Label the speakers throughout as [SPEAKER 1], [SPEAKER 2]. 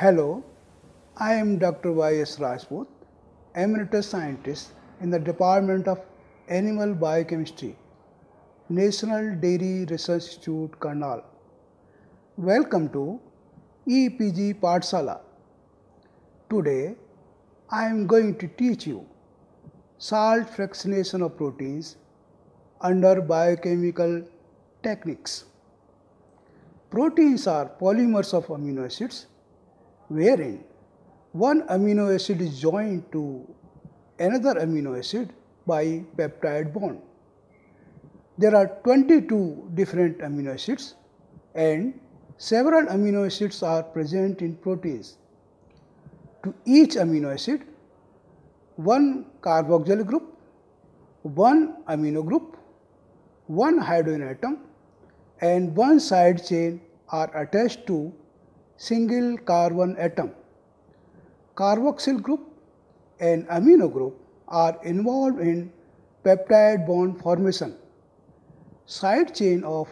[SPEAKER 1] Hello, I am Dr. Y.S. Rajput, Emeritus Scientist in the Department of Animal Biochemistry, National Dairy Research Institute, Karnal. Welcome to EPG Pathshala. Today, I am going to teach you salt fractionation of proteins under biochemical techniques. Proteins are polymers of amino acids wherein one amino acid is joined to another amino acid by peptide bond. There are 22 different amino acids and several amino acids are present in proteins. To each amino acid, one carboxyl group, one amino group, one hydrogen atom and one side chain are attached to single carbon atom. Carboxyl group and amino group are involved in peptide bond formation. Side chain of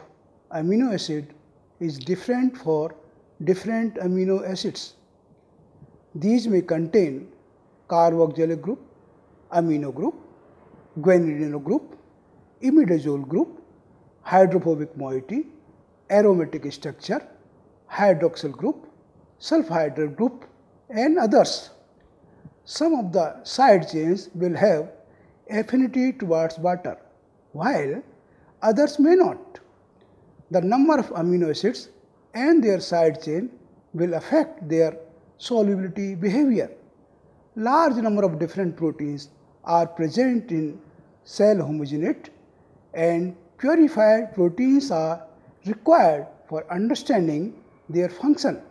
[SPEAKER 1] amino acid is different for different amino acids. These may contain carboxylic group, amino group, guanidino group, imidazole group, hydrophobic moiety, aromatic structure, hydroxyl group, sulfhydryl group and others. Some of the side chains will have affinity towards water, while others may not. The number of amino acids and their side chain will affect their solubility behavior. Large number of different proteins are present in cell homogenate and purified proteins are required for understanding their function.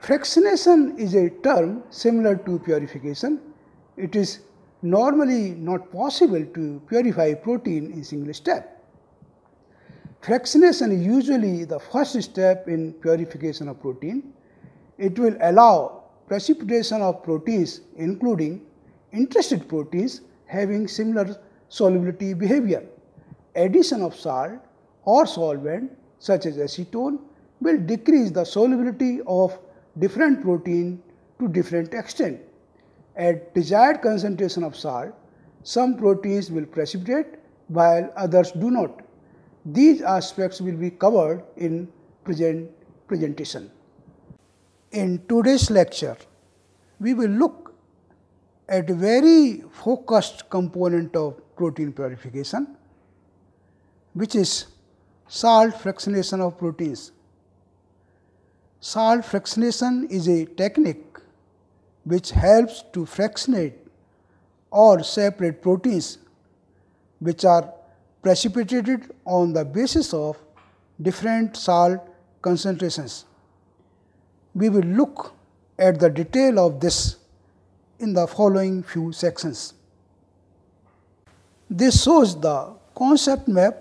[SPEAKER 1] Fractionation is a term similar to purification. It is normally not possible to purify protein in single step. Fractionation is usually the first step in purification of protein. It will allow precipitation of proteins including interested proteins having similar solubility behavior. Addition of salt or solvent such as acetone will decrease the solubility of different protein to different extent. At desired concentration of salt, some proteins will precipitate while others do not. These aspects will be covered in present presentation. In today's lecture, we will look at a very focused component of protein purification, which is salt fractionation of proteins. Salt fractionation is a technique which helps to fractionate or separate proteins which are precipitated on the basis of different salt concentrations. We will look at the detail of this in the following few sections. This shows the concept map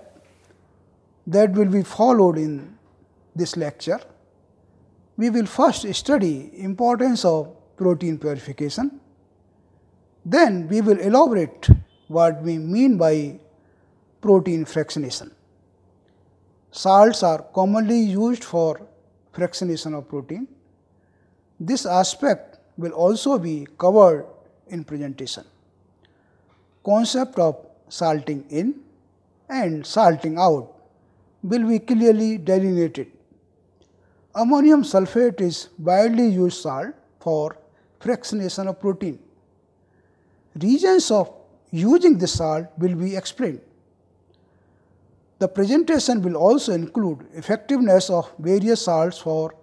[SPEAKER 1] that will be followed in this lecture. We will first study importance of protein purification. Then we will elaborate what we mean by protein fractionation. Salts are commonly used for fractionation of protein. This aspect will also be covered in presentation. Concept of salting in and salting out will be clearly delineated. Ammonium sulfate is widely used salt for fractionation of protein. Reasons of using this salt will be explained. The presentation will also include effectiveness of various salts for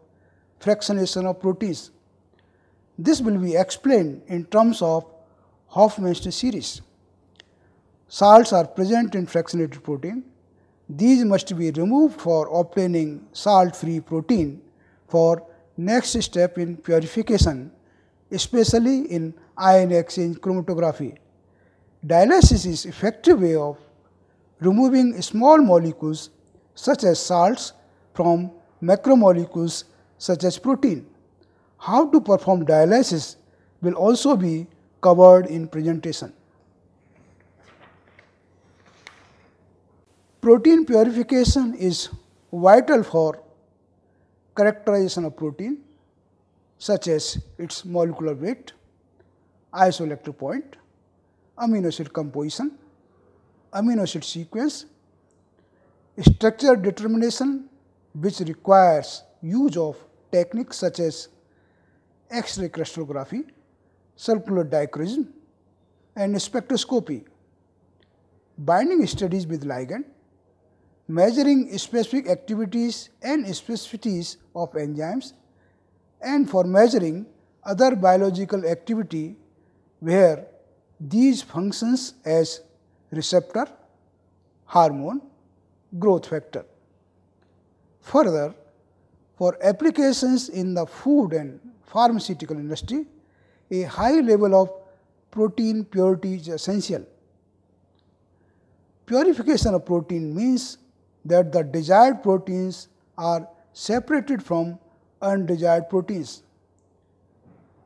[SPEAKER 1] fractionation of proteins. This will be explained in terms of Hofmeister series. Salts are present in fractionated protein. These must be removed for obtaining salt-free protein for next step in purification, especially in ion exchange chromatography. Dialysis is effective way of removing small molecules such as salts from macromolecules such as protein. How to perform dialysis will also be covered in presentation. Protein purification is vital for characterization of protein. such as its molecular weight, isoelectric point, amino acid composition, amino acid sequence, structure determination which requires use of techniques such as X-ray crystallography, circular dichroism and spectroscopy, binding studies with ligand, measuring specific activities and specificities of enzymes and for measuring other biological activity where these functions as receptor, hormone, growth factor. Further, for applications in the food and pharmaceutical industry, a high level of protein purity is essential. Purification of protein means that the desired proteins are separated from undesired proteins.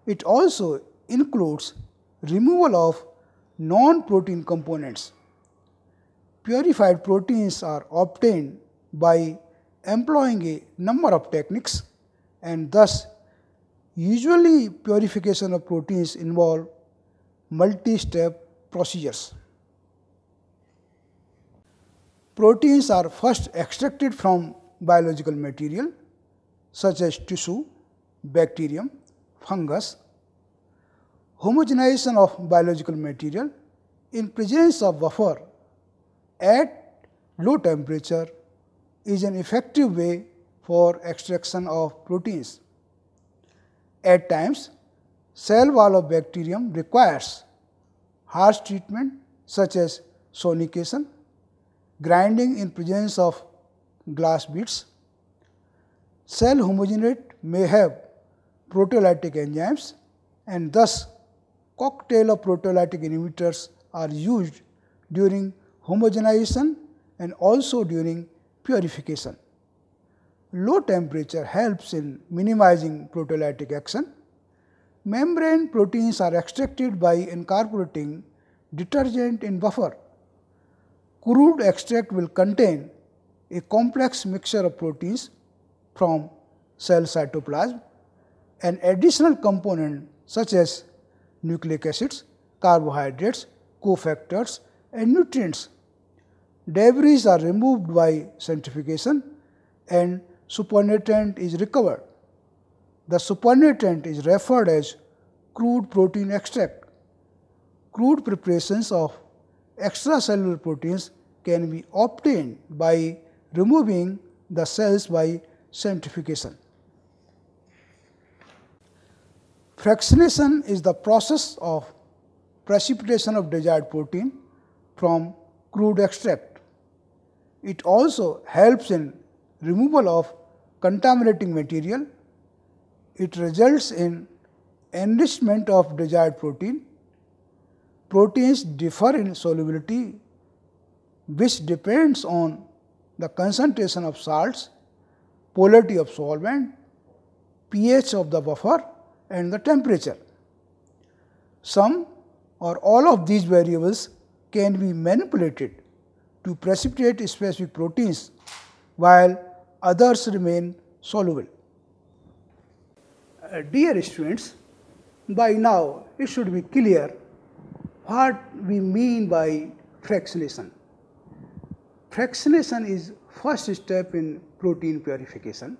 [SPEAKER 1] It also includes removal of non-protein components. Purified proteins are obtained by employing a number of techniques and thus usually purification of proteins involve multi-step procedures. Proteins are first extracted from biological material such as tissue, bacterium, fungus. Homogenization of biological material in presence of buffer at low temperature is an effective way for extraction of proteins. At times, cell wall of bacterium requires harsh treatment such as sonication, grinding in presence of glass beads. Cell homogenate may have proteolytic enzymes and thus cocktail of proteolytic inhibitors are used during homogenization and also during purification. Low temperature helps in minimizing proteolytic action. Membrane proteins are extracted by incorporating detergent in buffer. Crude extract will contain a complex mixture of proteins from cell cytoplasm. and additional component such as nucleic acids, carbohydrates, cofactors and nutrients. Debris are removed by centrifugation and supernatant is recovered. The supernatant is referred as crude protein extract. Crude preparations of extracellular proteins can be obtained by removing the cells by centrifugation. Fractionation is the process of precipitation of desired protein from crude extract. It also helps in removal of contaminating material. It results in enrichment of desired protein. Proteins differ in solubility which depends on the concentration of salts, polarity of solvent, pH of the buffer and the temperature. Some or all of these variables can be manipulated to precipitate specific proteins while others remain soluble. Uh, dear students, by now it should be clear what we mean by fractionation. Fractionation is first step in protein purification.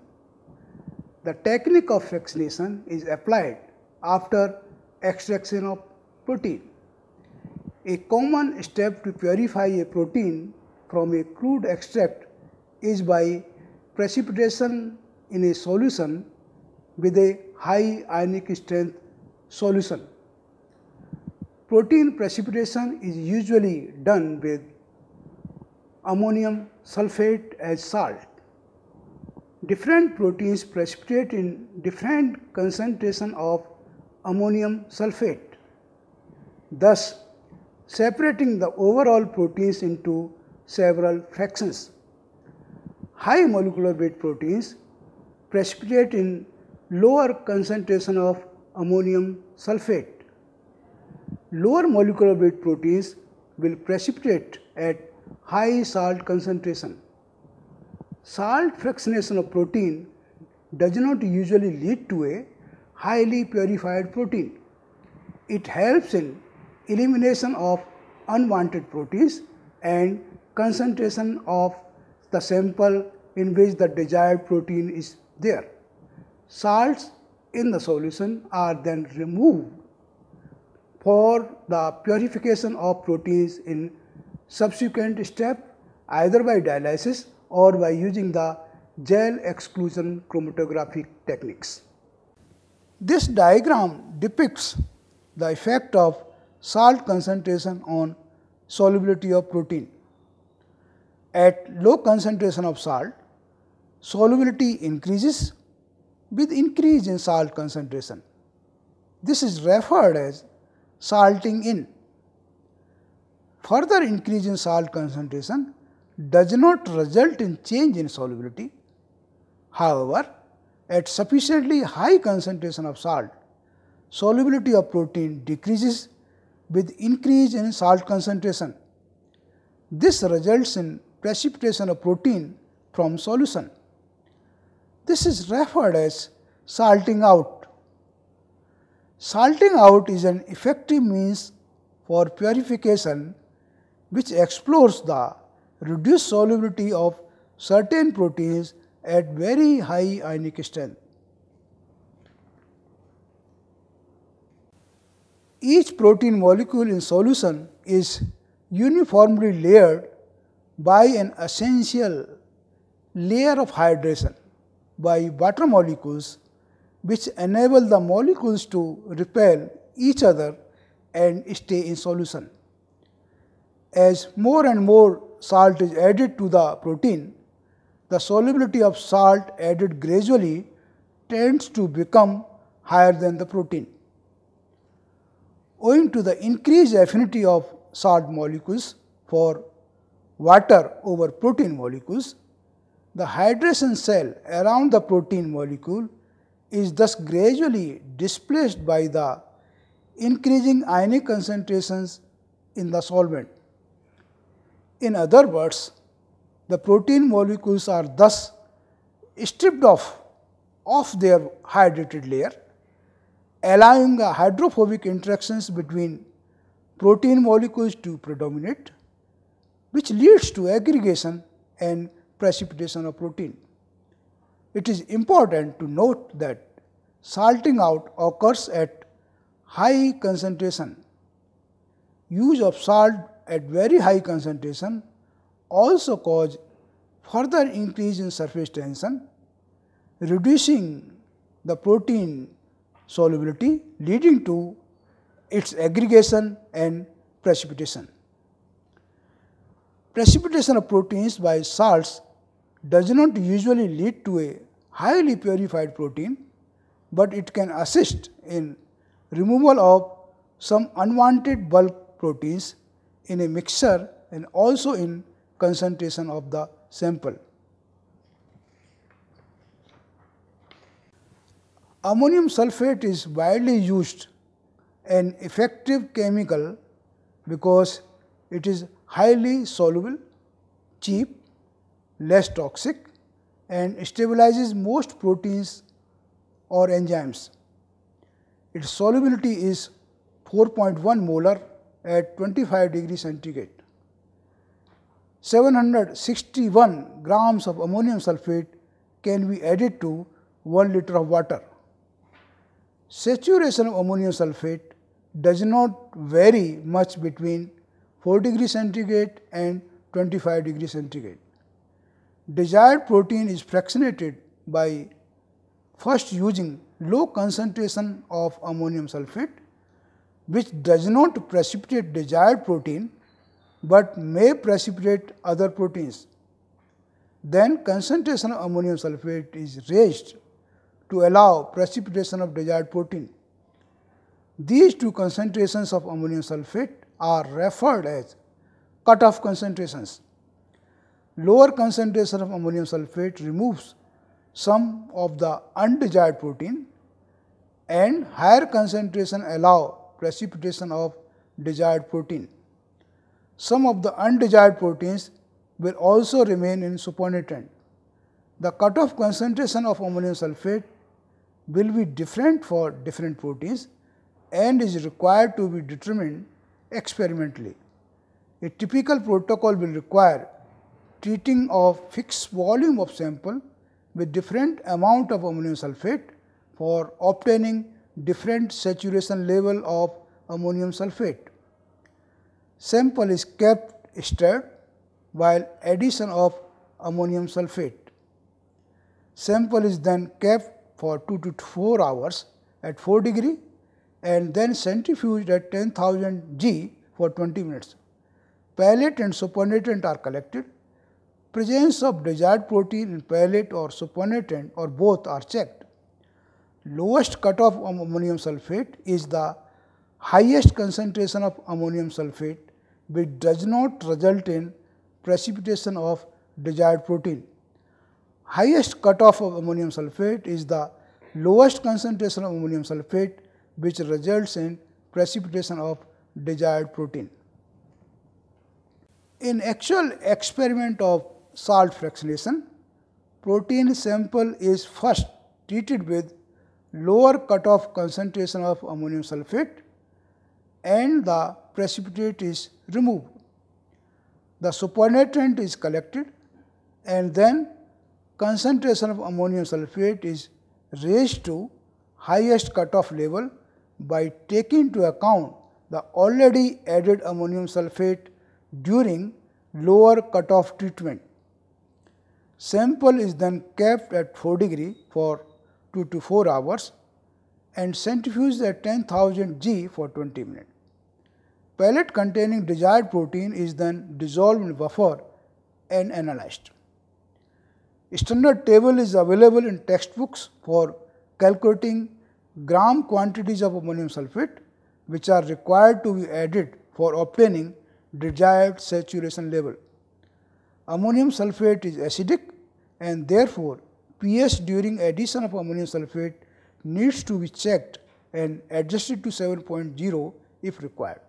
[SPEAKER 1] The technique of fractionation is applied after extraction of protein. A common step to purify a protein from a crude extract is by precipitation in a solution with a high ionic strength solution. Protein precipitation is usually done with ammonium sulfate as salt. Different proteins precipitate in different concentration of ammonium sulfate. Thus, separating the overall proteins into several fractions. High molecular weight proteins precipitate in lower concentration of ammonium sulfate. Lower molecular weight proteins will precipitate at high salt concentration. Salt fractionation of protein does not usually lead to a highly purified protein. It helps in elimination of unwanted proteins and concentration of the sample in which the desired protein is there. Salts in the solution are then removed for the purification of proteins in subsequent step either by dialysis or by using the gel exclusion chromatographic techniques. This diagram depicts the effect of salt concentration on solubility of protein. At low concentration of salt, solubility increases with increase in salt concentration. This is referred as salting in. Further increase in salt concentration does not result in change in solubility. However, at sufficiently high concentration of salt, solubility of protein decreases with increase in salt concentration. This results in precipitation of protein from solution. This is referred as salting out. Salting out is an effective means for purification which explores the reduced solubility of certain proteins at very high ionic strength. Each protein molecule in solution is uniformly layered by an essential layer of hydration by water molecules which enable the molecules to repel each other and stay in solution. As more and more salt is added to the protein, the solubility of salt added gradually tends to become higher than the protein. Owing to the increased affinity of salt molecules for water over protein molecules, the hydration cell around the protein molecule is thus gradually displaced by the increasing ionic concentrations in the solvent. In other words, the protein molecules are thus stripped off of their hydrated layer, allowing the hydrophobic interactions between protein molecules to predominate, which leads to aggregation and precipitation of protein. It is important to note that salting out occurs at high concentration. Use of salt at very high concentration also cause further increase in surface tension, reducing the protein solubility leading to its aggregation and precipitation. Precipitation of proteins by salts does not usually lead to a highly purified protein, but it can assist in removal of some unwanted bulk proteins in a mixture and also in concentration of the sample. Ammonium sulphate is widely used an effective chemical because it is highly soluble, cheap less toxic and stabilizes most proteins or enzymes. Its solubility is 4.1 molar at 25 degree centigrade. 761 grams of ammonium sulphate can be added to 1 liter of water. Saturation of ammonium sulphate does not vary much between 4 degree centigrade and 25 degree centigrade desired protein is fractionated by first using low concentration of ammonium sulphate which does not precipitate desired protein, but may precipitate other proteins. Then concentration of ammonium sulphate is raised to allow precipitation of desired protein. These two concentrations of ammonium sulphate are referred as cutoff concentrations lower concentration of ammonium sulphate removes some of the undesired protein and higher concentration allow precipitation of desired protein. Some of the undesired proteins will also remain in supernatant. The cutoff concentration of ammonium sulphate will be different for different proteins and is required to be determined experimentally. A typical protocol will require treating of fixed volume of sample with different amount of ammonium sulphate for obtaining different saturation level of ammonium sulphate. Sample is kept stirred while addition of ammonium sulphate. Sample is then kept for 2 to 4 hours at 4 degree and then centrifuged at 10,000 G for 20 minutes. Pellet and supernatant are collected. Presence of desired protein in pellet or supernatant or both are checked. Lowest cutoff of ammonium sulphate is the highest concentration of ammonium sulphate which does not result in precipitation of desired protein. Highest cutoff of ammonium sulphate is the lowest concentration of ammonium sulphate which results in precipitation of desired protein. In actual experiment of salt fractionation, protein sample is first treated with lower cutoff concentration of ammonium sulphate and the precipitate is removed. The supernatant is collected and then concentration of ammonium sulphate is raised to highest cutoff level by taking into account the already added ammonium sulphate during lower cutoff treatment. Sample is then kept at 4 degree for 2 to 4 hours and centrifuged at 10,000 G for 20 minutes. Pellet containing desired protein is then dissolved in buffer and analyzed. Standard table is available in textbooks for calculating gram quantities of ammonium sulphate which are required to be added for obtaining desired saturation level. Ammonium sulphate is acidic and therefore, pH during addition of ammonium sulphate needs to be checked and adjusted to 7.0 if required.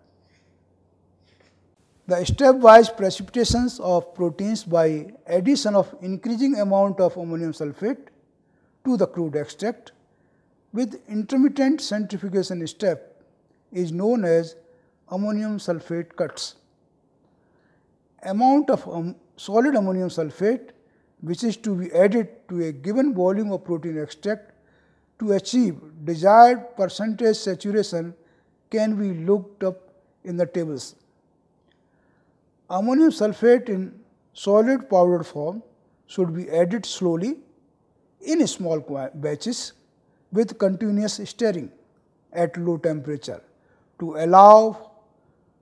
[SPEAKER 1] The stepwise precipitations of proteins by addition of increasing amount of ammonium sulphate to the crude extract with intermittent centrifugation step is known as ammonium sulphate cuts. Amount of um, solid ammonium sulphate which is to be added to a given volume of protein extract to achieve desired percentage saturation can be looked up in the tables. Ammonium sulphate in solid powdered form should be added slowly in small batches with continuous stirring at low temperature to allow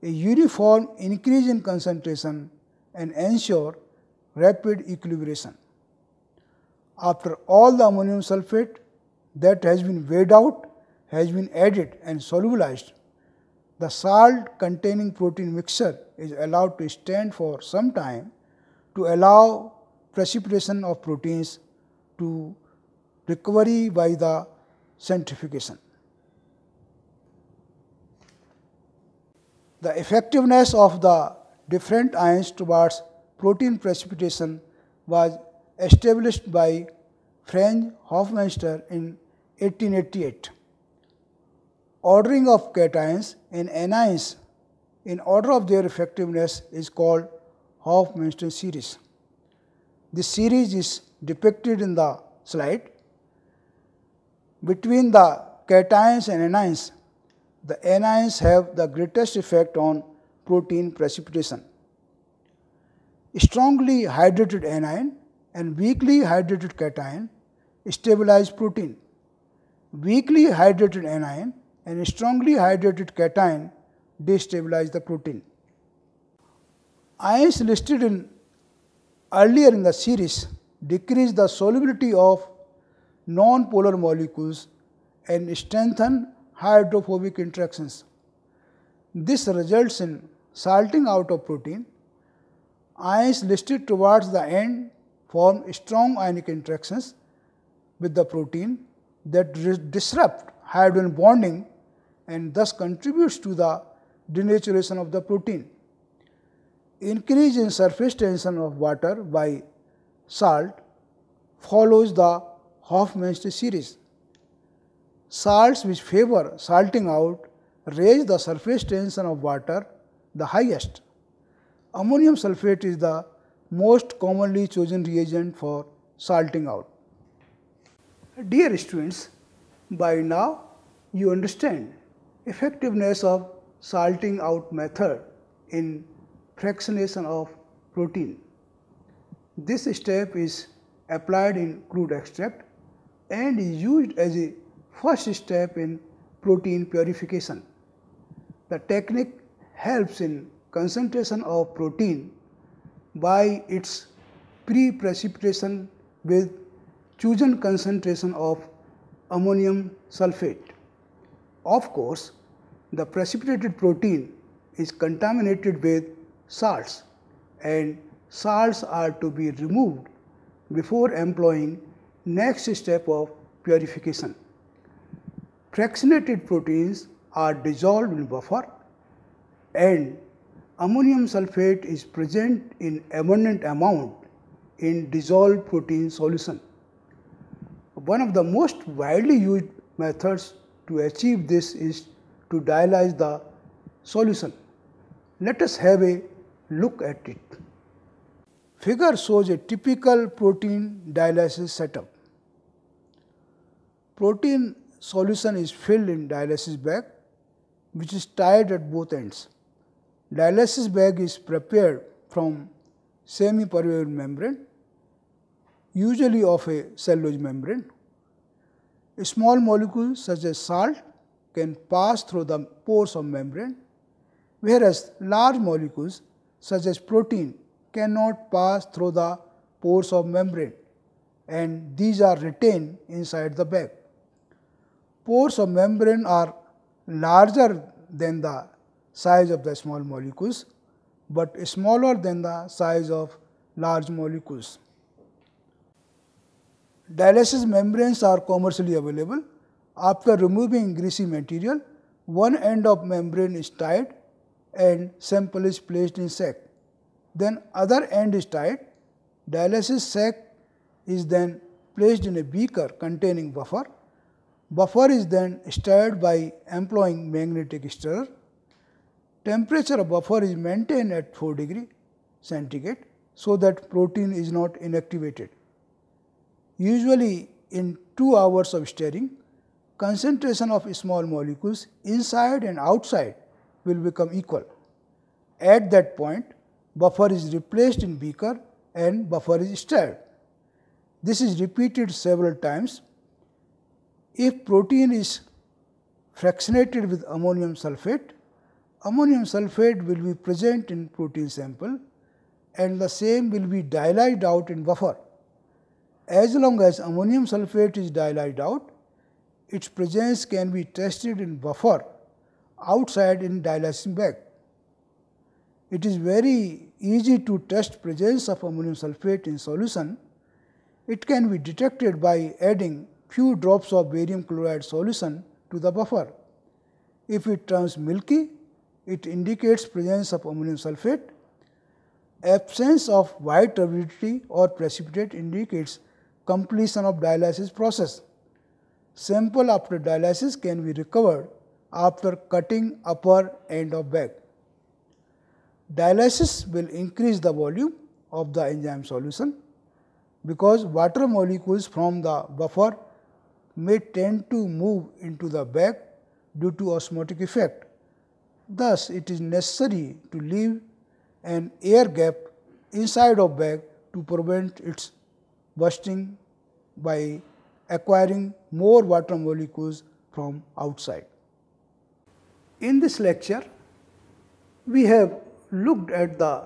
[SPEAKER 1] a uniform increase in concentration and ensure rapid equilibration. After all the ammonium sulphate that has been weighed out has been added and solubilized, the salt containing protein mixture is allowed to stand for some time to allow precipitation of proteins to recovery by the centrifugation. The effectiveness of the different ions towards protein precipitation was established by Franz Hofmeister in 1888. Ordering of cations and anions in order of their effectiveness is called Hofmeister series. This series is depicted in the slide between the cations and anions, the anions have the greatest effect on protein precipitation. Strongly hydrated anion and weakly hydrated cation stabilize protein. Weakly hydrated anion and strongly hydrated cation destabilize the protein. Ions listed in earlier in the series decrease the solubility of non-polar molecules and strengthen hydrophobic interactions. This results in salting out of protein. Ions listed towards the end form strong ionic interactions with the protein that disrupt hydrogen bonding and thus contributes to the denaturation of the protein. Increase in surface tension of water by salt follows the Hofmeister series. salts which favor salting out raise the surface tension of water the highest. Ammonium sulphate is the most commonly chosen reagent for salting out. Dear students, by now you understand effectiveness of salting out method in fractionation of protein. This step is applied in crude extract and is used as a first step in protein purification. The technique helps in concentration of protein by its pre-precipitation with chosen concentration of ammonium sulphate. Of course, the precipitated protein is contaminated with salts and salts are to be removed before employing next step of purification. Fractionated proteins are dissolved in buffer and ammonium sulphate is present in abundant amount in dissolved protein solution. One of the most widely used methods to achieve this is to dialyze the solution. Let us have a look at it. Figure shows a typical protein dialysis setup. Protein solution is filled in dialysis bag which is tied at both ends. Dialysis bag is prepared from semi-permeable membrane usually of a cellulose membrane. Small molecules such as salt can pass through the pores of membrane, whereas large molecules such as protein cannot pass through the pores of membrane and these are retained inside the bag. Pores of membrane are larger than the size of the small molecules, but smaller than the size of large molecules. Dialysis membranes are commercially available. After removing greasy material, one end of membrane is tied and sample is placed in sac. Then other end is tied. Dialysis sac is then placed in a beaker containing buffer. Buffer is then stirred by employing magnetic stirrer. Temperature of buffer is maintained at 4 degree centigrade so that protein is not inactivated. Usually in 2 hours of stirring, concentration of small molecules inside and outside will become equal. At that point, buffer is replaced in beaker and buffer is stirred. This is repeated several times. If protein is fractionated with ammonium sulphate, ammonium sulphate will be present in protein sample and the same will be dialyzed out in buffer. As long as ammonium sulphate is dialyzed out, its presence can be tested in buffer outside in dialysis bag. It is very easy to test presence of ammonium sulphate in solution. It can be detected by adding few drops of barium chloride solution to the buffer. If it turns milky, it indicates presence of ammonium sulphate. Absence of white turbidity or precipitate indicates completion of dialysis process. Sample after dialysis can be recovered after cutting upper end of bag. Dialysis will increase the volume of the enzyme solution because water molecules from the buffer may tend to move into the bag due to osmotic effect. Thus, it is necessary to leave an air gap inside of bag to prevent its bursting by acquiring more water molecules from outside. In this lecture, we have looked at the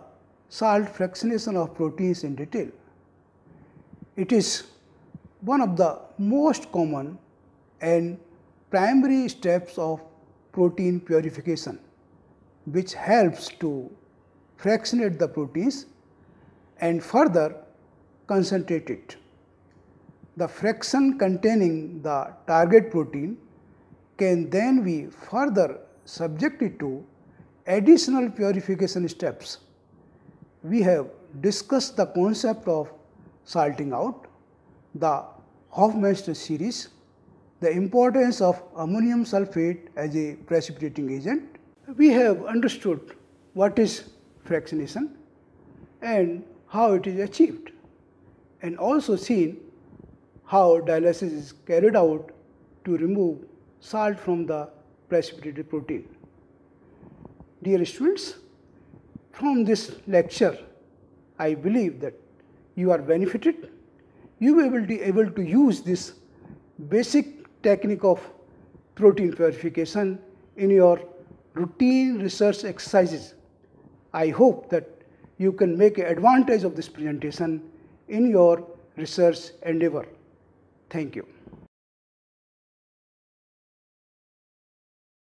[SPEAKER 1] salt fractionation of proteins in detail. It is one of the most common and primary steps of protein purification, which helps to fractionate the proteins and further concentrate it the fraction containing the target protein can then be further subjected to additional purification steps. We have discussed the concept of salting out, the Hofmeister series, the importance of ammonium sulfate as a precipitating agent. We have understood what is fractionation and how it is achieved and also seen how dialysis is carried out to remove salt from the precipitated protein. Dear students, from this lecture, I believe that you are benefited. You will be able to use this basic technique of protein purification in your routine research exercises. I hope that you can make advantage of this presentation in your research endeavor. Thank you.